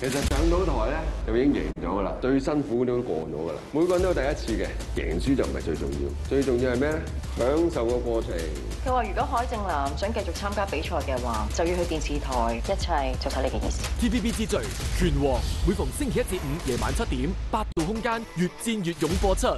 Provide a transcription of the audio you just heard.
其实上到台咧就已经赢咗噶啦，最辛苦都过咗噶啦。每个人都有第一次嘅，赢输就唔系最重要，最重要系咩咧？享受个过程。佢话如果海正南想继续参加比赛嘅话，就要去电视台，一切就睇呢嘅件事。T V B 之最拳王，每逢星期一至五夜晚七点，百度空间越战越勇播出。